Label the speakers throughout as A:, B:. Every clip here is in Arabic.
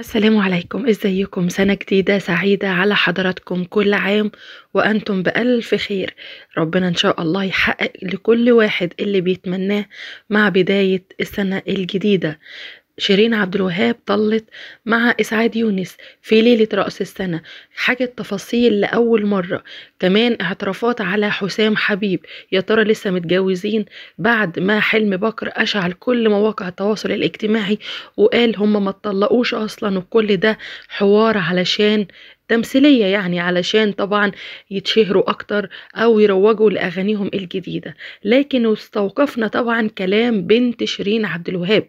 A: السلام عليكم. إزيكم؟ سنة جديدة سعيدة على حضراتكم كل عام وأنتم بألف خير. ربنا إن شاء الله يحقق لكل واحد اللي بيتمناه مع بداية السنة الجديدة. شيرين عبد الوهاب طلت مع إسعاد يونس في ليلة رأس السنة. حاجة تفاصيل لأول مرة. كمان اعترافات على حسام حبيب. يا ترى لسه متجوزين؟ بعد ما حلم بكر أشعل كل مواقع التواصل الاجتماعي وقال هم ما اتطلقوش أصلا وكل ده حوار علشان تمثيلية يعني علشان طبعا يتشهروا أكتر أو يروجوا لأغانيهم الجديدة. لكن استوقفنا طبعا كلام بنت شيرين عبد الوهاب.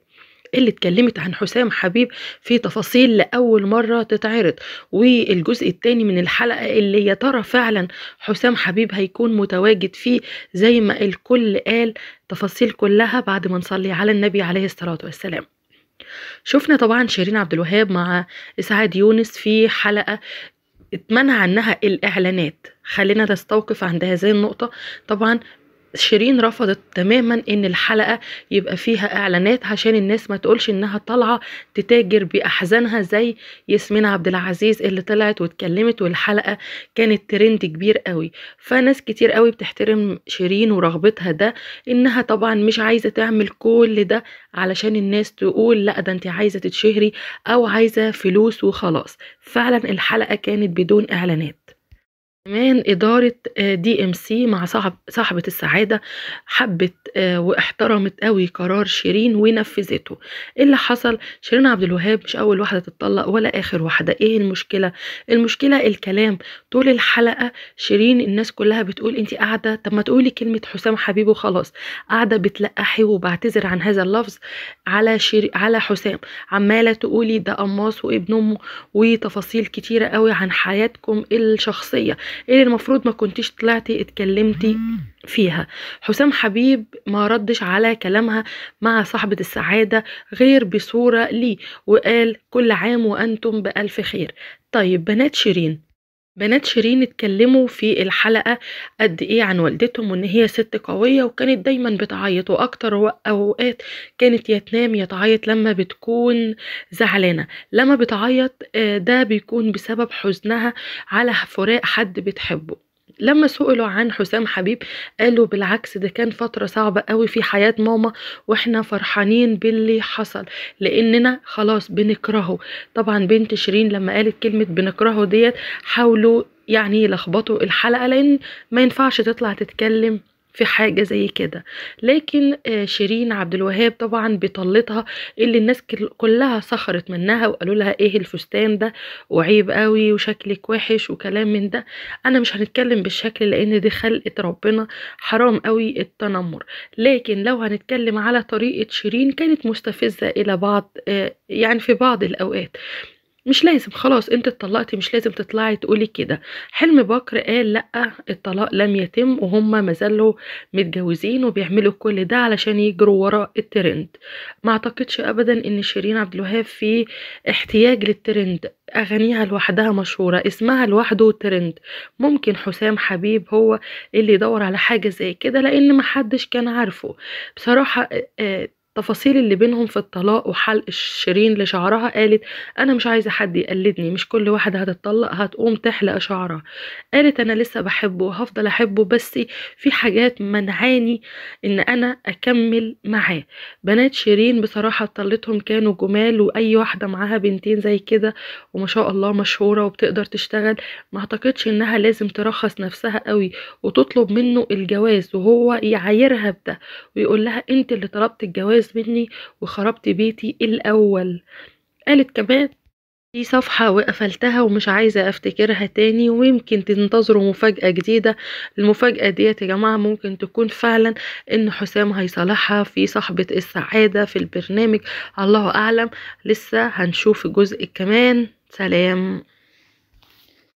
A: اللي اتكلمت عن حسام حبيب في تفاصيل لأول مرة تتعرض. والجزء الثاني من الحلقة اللي يا ترى فعلا حسام حبيب هيكون متواجد فيه زي ما الكل قال تفاصيل كلها بعد ما نصلي على النبي عليه الصلاة والسلام. شفنا طبعا شيرين عبد الوهاب مع إسعاد يونس في حلقة اتمنع عنها الإعلانات. خلينا نستوقف عند هذه النقطة. طبعا شيرين رفضت تماما إن الحلقة يبقى فيها إعلانات عشان الناس ما تقولش إنها طالعة تتاجر بأحزانها زي ياسمين عبد العزيز اللي طلعت واتكلمت والحلقة كانت ترند كبير قوي. فناس كتير قوي بتحترم شيرين ورغبتها ده إنها طبعا مش عايزة تعمل كل ده علشان الناس تقول لأ ده أنت عايزة تتشهري أو عايزة فلوس وخلاص. فعلا الحلقة كانت بدون إعلانات. كمان إدارة DMC مع صاحب صاحبة السعادة حبت واحترمت قوي قرار شيرين ونفذته. إيه اللي حصل؟ شيرين عبد الوهاب مش أول واحدة تتطلق ولا آخر واحدة. إيه المشكلة؟ المشكلة الكلام. طول الحلقة شيرين الناس كلها بتقول انت قاعدة طب ما تقولي كلمة حسام حبيب وخلاص. قاعدة بتلقحي وبعتذر عن هذا اللفظ على شير... على حسام. عمالة تقولي ده قماص وابن أمه وتفاصيل كتيرة قوي عن حياتكم الشخصية. اللي المفروض ما كنتيش طلعتي اتكلمتي فيها. حسام حبيب ما ردش على كلامها مع صاحبة السعادة غير بصورة ليه وقال كل عام وأنتم بألف خير. طيب بنات شيرين بنات شيرين اتكلموا في الحلقة قد إيه عن والدتهم وإن هي ست قوية وكانت دايما بتعيط وأكتر أوقات كانت يا تنام يا تعيط لما بتكون زعلانة. لما بتعيط ده بيكون بسبب حزنها على فراق حد بتحبه. لما سئلوا عن حسام حبيب قالوا بالعكس ده كان فترة صعبة قوي في حياة ماما وإحنا فرحانين باللي حصل لأننا خلاص بنكرهه. طبعا بنت شيرين لما قالت كلمة بنكرهه ديت حاولوا يعني يلخبطوا الحلقة لأن ما ينفعش تطلع تتكلم في حاجة زي كده. لكن شيرين عبد الوهاب طبعا بيطلتها اللي الناس كلها سخرت منها وقالوا لها إيه الفستان ده؟ وعيب قوي وشكلك وحش وكلام من ده. أنا مش هنتكلم بالشكل لأن دي خلقة ربنا. حرام قوي التنمر. لكن لو هنتكلم على طريقة شيرين كانت مستفزة إلى بعض يعني في بعض الأوقات. مش لازم خلاص انت اتطلقتي مش لازم تطلعي تقولي كده. حلم بكر قال لأ الطلاق لم يتم وهم ما زالوا متجوزين وبيعملوا كل ده علشان يجروا ورا الترند. ما اعتقدش ابدا إن شيرين عبد الوهاب في احتياج للترند. أغانيها لوحدها مشهورة اسمها لوحده ترند. ممكن حسام حبيب هو اللي يدور على حاجة زي كده لأن محدش كان عارفه. بصراحة آه التفاصيل اللي بينهم في الطلاق وحلق شيرين لشعرها قالت أنا مش عايزة حد يقلدني مش كل واحدة هتتطلق هتقوم تحلق شعرها. قالت أنا لسه بحبه وهفضل أحبه بس في حاجات منعاني إن أنا أكمل معاه. بنات شيرين بصراحة طلتهم كانوا جمال وأي واحدة معاها بنتين زي كده وما شاء الله مشهورة وبتقدر تشتغل ما أعتقدش إنها لازم ترخص نفسها قوي وتطلب منه الجواز وهو يعايرها بده ويقول لها أنت اللي طلبت الجواز جواز مني وخربت بيتي الأول. قالت كمان في صفحة وقفلتها ومش عايزة أفتكرها تاني ويمكن تنتظروا مفاجأة جديدة. المفاجأة ديت يا جماعة ممكن تكون فعلا إن حسام هيصالحها في صاحبة السعادة في البرنامج. الله أعلم لسه هنشوف الجزء كمان. سلام.